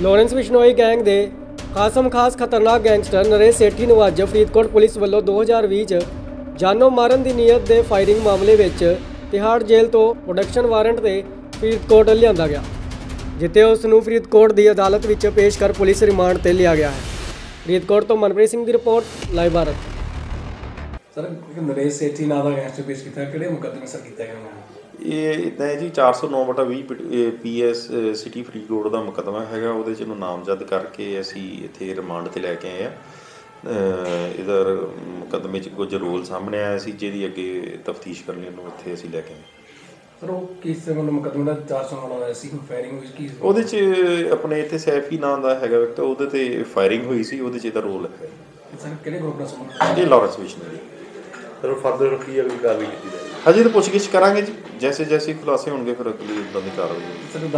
Lawrence Bishnoi gang ਦੇ ਖਾਸਮ ਖਾਸ ਖਤਰਨਾਕ ਗੈਂਗਸਟਰ ਨਰੇਸ਼ ਸੇਠੀ ਨੂੰ ਅੱਜ ਫਰੀਦਕੋਟ ਪੁਲਿਸ ਵੱਲੋਂ 2020 ਚ ਜਾਨੋਂ ਮਾਰਨ ਦੀ ਨੀਅਤ ਦੇ ਫਾਇਰਿੰਗ ਮਾਮਲੇ ਵਿੱਚ ਤਿਹਾੜ ਜੇਲ੍ਹ ਤੋਂ ਪ੍ਰੋਡਕਸ਼ਨ ਵਾਰੰਟ ਤੇ ਫਰੀਦਕੋਟ ਲਿਆਂਦਾ ਗਿਆ, ਜਿੱਥੇ ਉਸ ਨੂੰ ਫਰੀਦਕੋਟ ਦੀ ਅਦਾਲਤ ਵਿੱਚ ਪੇਸ਼ ਕਰ ਪੁਲਿਸ ਰਿਮਾਂਡ ਤੇ ਲਿਆ ਗਿਆ ਹੈ। ਫਰੀਦਕੋਟ ਤੋਂ ਮਨਪ੍ਰੀਤ ਸਿੰਘ ਦੀ ਰਿਪੋਰਟ, ਲਾਈਵ ਭਾਰਤ। ਸਰ ਇੱਕ ਨਰੇਸ਼ ਸੇਠੀ ਨਾਂ ਦਾ ਗੈਂਗਸਟਰ ਪੇਸ਼ ਕੀਤਾ ਗਿਆ। ਕਿਹੜੇ ਮੁਕੱਦਮੇ ਸਰ ਕੀਤਾ ਗਿਆ ਉਹਨਾਂ ਨੂੰ? ਇਹ ਇਦਾਂ ਹੈ ਜੀ 409 ਬਟਾ 20 ਪੀਐਸ ਸਿਟੀ ਫਰੀਦਕੋਟ ਦਾ ਮੁਕੱਦਮਾ ਹੈਗਾ ਉਹਦੇ ਚ ਇਹਨੂੰ ਨਾਮਜ਼ਦ ਕਰਕੇ ਅਸੀਂ ਇੱਥੇ ਰਿਮਾਂਡ ਤੇ ਲੈ ਕੇ ਆਏ ਆ। ਇਹਦਾ ਮੁਕੱਦਮੇ ਚ ਕੁਝ ਰੋਲ ਸਾਹਮਣੇ ਆਇਆ ਸੀ ਜਿਹਦੀ ਅੱਗੇ ਤਫਤੀਸ਼ ਕਰਨ ਲਈ ਇਹਨੂੰ ਇੱਥੇ ਅਸੀਂ ਲੈ ਕੇ ਆਏ। ਸਰ ਉਹ ਕਿਸ ਦਾ ਮੁਕੱਦਮੇ ਦਾ 400 ਮਾਮਲਾ ਹੋਇਆ ਸੀ? ਫਾਇਰਿੰਗ ਵਿੱਚ ਕੀ ਉਹਦੇ ਚ ਆਪਣੇ ਇੱਥੇ ਸੈਫੀ ਨਾਂ ਦਾ ਹੈਗਾ ਵਿਅਕਤੀ ਉਹਦੇ ਤੇ ਫਾਇਰਿੰਗ ਹੋਈ ਸੀ ਉਹਦੇ ਚ ਇਹਦਾ ਰੋਲ ਹੈ। ਸਰ ਕਿਹੜੇ ਗਰੁੱਪ ਨਾਲ ਸੰਬੰਧ ਇਹ ਲਾਰੈਂਸ ਵਿਸ਼ਨੂੰ ਜੀ ਫਿਰ ਫਰਦਰ ਕੀ ਅਗਲੀ ਕਾਰਵਾਈ ਕੀਤੀ ਜਾਏਗੀ ਹਜੇ ਤਾਂ ਪੁੱਛਗਿੱਛ ਕਰਾਂਗੇ ਜੀ ਜੈਸੇ ਜੈਸੇ ਖੁਲਾਸੇ ਹੋਣਗੇ, ਫਿਰ ਅਗਲੀ ਇਦਾਂ ਦੀ ਕਾਰਵਾਈ ਹੋਵੇਗੀ।